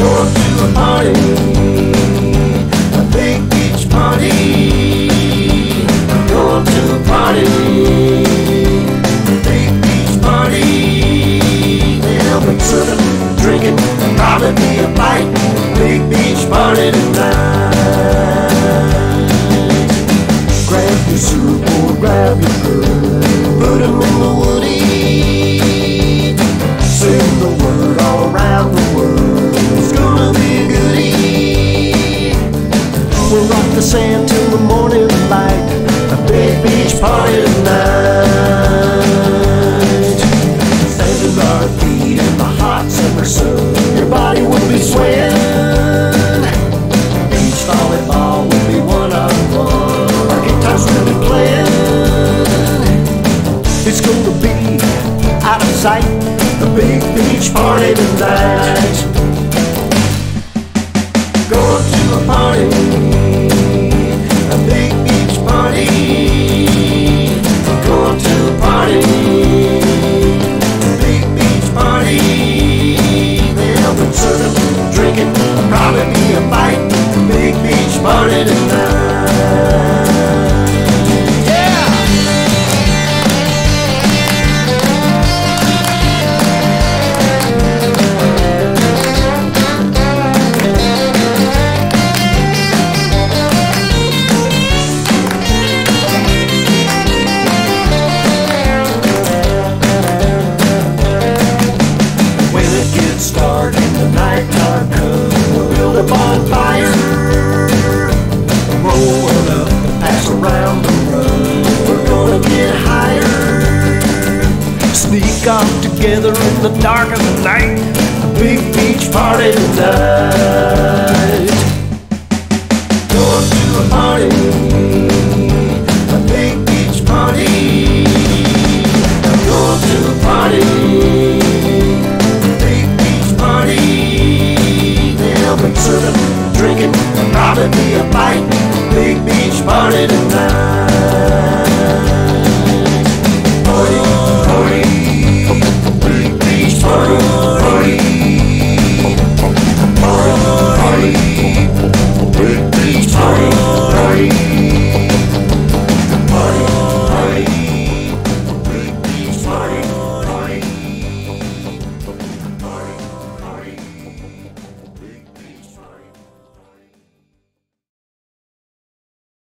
to a party, a big beach party. Going to a party, a big beach party. Drinking, probably be a fight. Big beach party tonight. Grab your soup or grab your girl, put 'em in the woody. The sand till the morning light. A big beach party tonight. Standing our feet in the hot summer sun. Your body will be swaying. Beach volleyball will be one on one. Our guitars will be playing. It's gonna be out of sight. A big beach party tonight. Off together in the dark of the night. A big beach party tonight. Going to a party. A big beach party. Going to a party big beach party. There'll be serving, drinking, probably